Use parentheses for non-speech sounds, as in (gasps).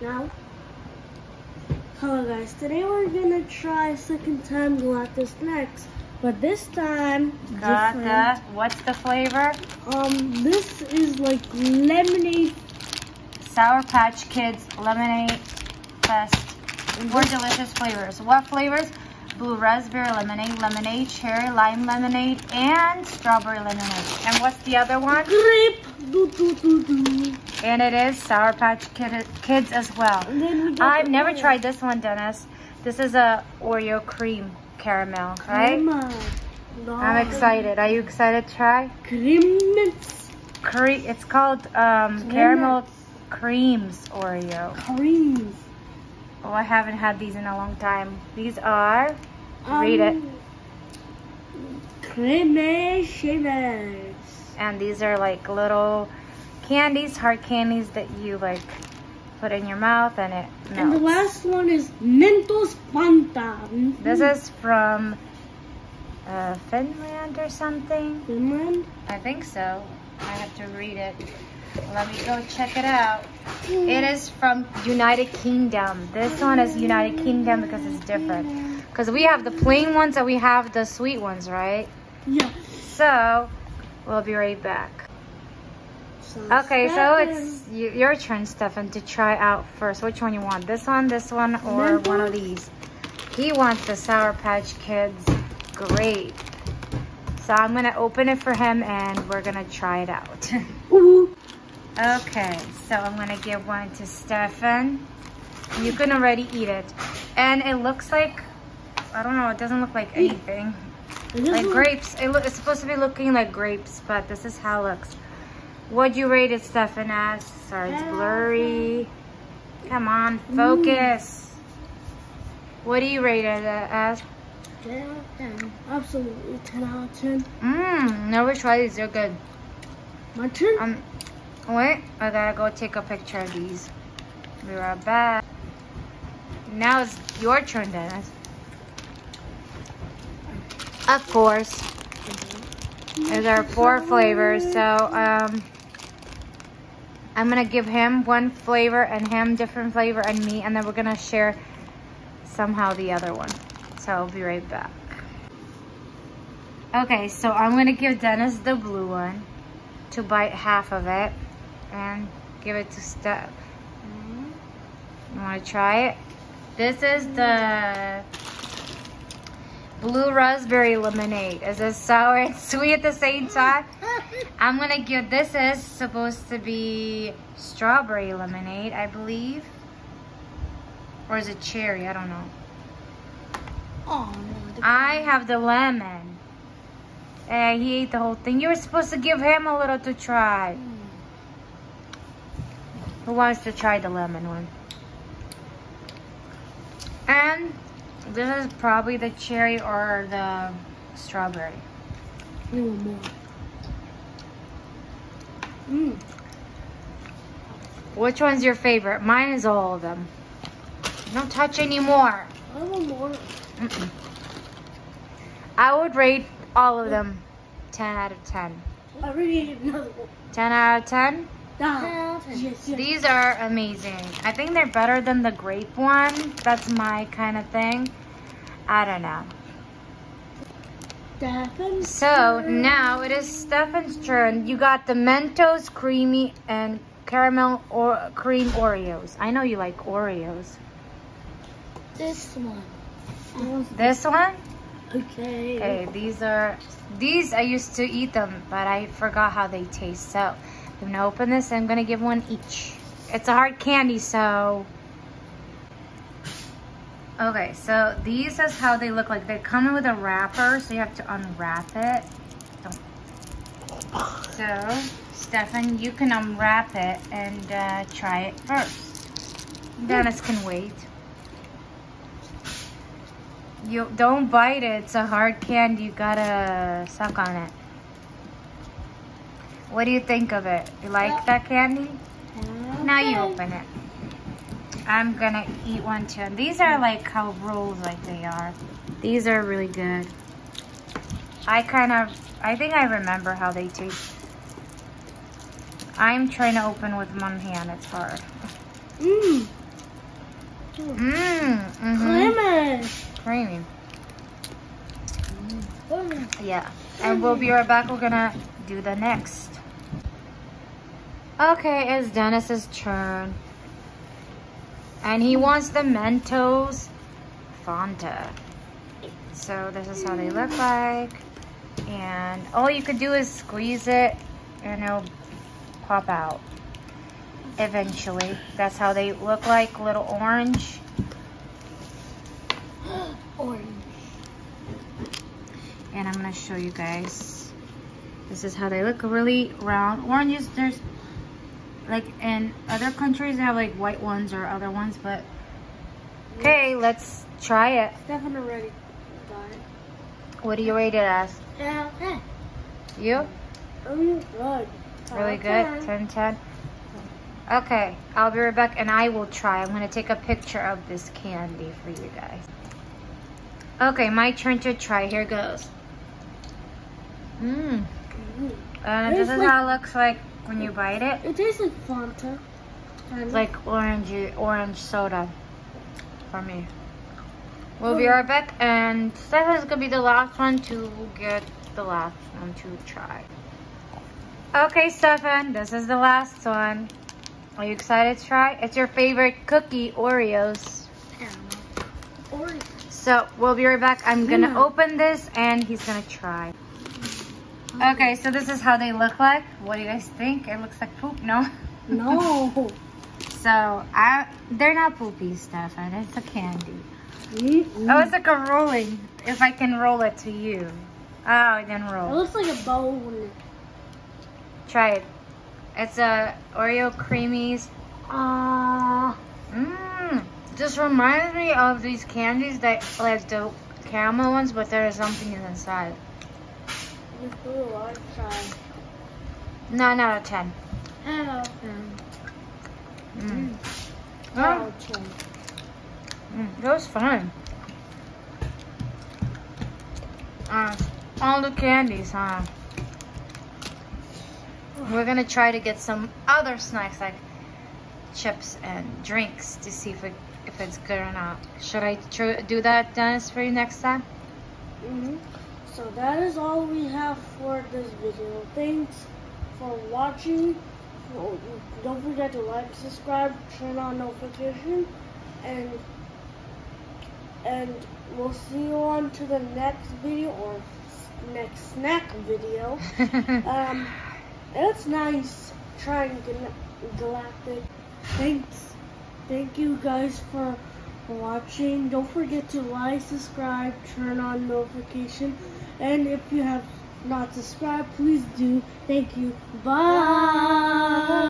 Now, hello guys. Today we're gonna try second time Galactic Snacks, but this time what's the flavor? Um, this is like lemonade. Sour Patch Kids Lemonade Fest. Four delicious flavors. What flavors? Blue raspberry lemonade, lemonade, cherry lime lemonade, and strawberry lemonade. And what's the other one? Grape. Do, do, do, do. And it is Sour Patch Kid, Kids as well. We I've never tried this one, Dennis. This is a Oreo cream caramel, right? Crema. I'm excited. Are you excited to try? Cream. Cre it's called um, caramel creams Oreo. Creams. Oh, I haven't had these in a long time. These are, read it, Um, Creme Savers. and these are like little candies, hard candies that you like put in your mouth and it melts. And the last one is Mentos Fanta. This is from uh, Finland or something. Finland. I think so. I have to read it. Let me go check it out. It is from United Kingdom. This one is United Kingdom because it's different. Because we have the plain ones and we have the sweet ones, right? Yeah. So, we'll be right back. So Okay, so it's your turn, Stefan, to try out first. Which one you want? This one, this one, or one of these? He wants the Sour Patch Kids grape. So I'm gonna open it for him and we're gonna try it out. Ooh. (laughs) okay, so I'm gonna give one to Stefan. You can already eat it. And it looks like, I don't know, it doesn't look like anything. Like grapes. It look, it's supposed to be looking like grapes, but this is how it looks. What'd you rate it, Stefan, as? Sorry, it's blurry. Come on, focus. What do you rate it uh, as? 10 out of 10. Absolutely 10 out of 10. Mmm, never tried these. They're good. My turn. Um, wait, I gotta go take a picture of these. Be right back. Now it's your turn, Dennis. Of course. There's our four flavors. So, um, I'm gonna give him one flavor and him different flavor and me, and then we're gonna share somehow the other one. So I'll be right back. Okay, so I'm gonna give Dennis the blue one to bite half of it and give it to Steph. Mm-hmm. You wanna try it? This is the blue raspberry lemonade. Is it sour and (laughs) sweet at the same time? (laughs) I'm gonna give, this is supposed to be strawberry lemonade, I believe. Or is it cherry? I don't know. Oh, no. I have the lemon. Eh, he ate the whole thing. You were supposed to give him a little to try. Who wants to try the lemon one? And this is probably the cherry or the strawberry. Want more. Mm. Which one's your favorite? Mine is all of them. Don't touch anymore. I want more. I would rate all of them 10 out of 10. I already ate another one. 10 out of 10? Ah, yes, yes. These are amazing. I think they're better than the grape one. That's my kind of thing. I don't know. Stefan. So now it is Stefan's turn. You got the Mentos creamy and caramel or cream Oreos. I know you like Oreos. This one. This one? Okay. Okay, these are these I used to eat them, but I forgot how they taste. So I'm gonna open this. I'm gonna give one each. It's a hard candy, so. Okay, so these is how they look like. They come with a wrapper, so you have to unwrap it. Don't. So, Stefan, you can unwrap it and uh, try it first. Dennis can wait. You don't bite it. It's a hard candy. You gotta suck on it. What do you think of it? You like that candy? Now you open it. I'm gonna eat one too. And these are like how rolls like they are. These are really good. I kind of, I think I remember how they taste. I'm trying to open with one hand. It's hard. Mmm. Mmm. Mm-hmm. Creamy. Creamy. Mm. Yeah. And we'll be right back. We're gonna do the next. Okay, it's Dennis's turn. And he wants the Mentos Fanta. So this is how they look like. And all you could do is squeeze it and it'll pop out eventually. That's how they look like, little orange. (gasps) Orange. And I'm gonna show you guys. This is how they look, really round. Oranges, there's like in other countries they have like white ones or other ones, but okay, let's try it. Stefan already got it. What do you rate it as? Yeah. You? Um, good. Really good? 10 10? Okay, I'll be right back and I will try. I'm gonna take a picture of this candy for you guys. Okay, my turn to try. Here goes. Mmm. Mm. And It's this is like- how it looks like when you bite it. It tastes like Fanta. It's like orange orange soda for me. We'll be right back and Stefan's gonna be the last one to get the last one to try. Okay, Stefan, this is the last one. Are you excited to try? It's your favorite cookie, Oreos. Orange. So we'll be right back. I'm gonna Mm. open this and he's gonna try. Okay, so this is how they look like. What do you guys think? It looks like poop, no? No. (laughs) So I, they're not poopy, Stefan. It's a candy. Mm-mm. Oh, it's like a rolling. If I can roll it to you. Oh, it didn't roll. It looks like a bone. Try it. It's a Oreo creamies. Ah. Mmm. This reminds me of these candies that like the caramel ones, but there is something inside. Just do a lot of try. Nine out of ten. Hello. Mm. Oh, Oh, mm, that was fun. Uh, all the candies, huh? We're gonna try to get some other snacks like chips and drinks to see if it, if it's good or not. Should I tr- do that, Dennis, for you next time? hmm So that is all we have for this video. Thanks for watching. Don't forget to like, subscribe, turn on notification, and and we'll see you on to the next video or next snack video. (laughs) Um, it's nice trying Gal- Galactic. Thanks. Thank you guys for watching. Don't forget to like, subscribe, turn on notification. And if you have not subscribed, please do. Thank you. Bye.